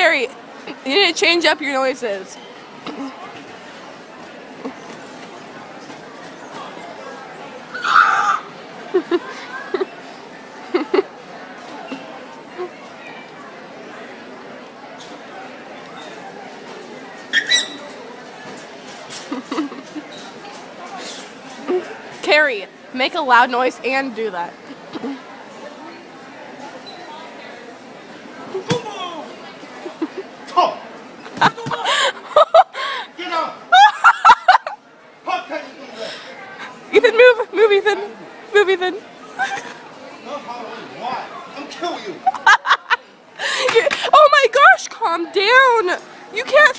Carrie, you need to change up your noises. Carrie, make a loud noise and do that. Talk. Get up. How can you do that? Ethan, move, move, Ethan, move, Ethan. No, Halloween. Why? I'm kill. You- oh my gosh, calm down. You can't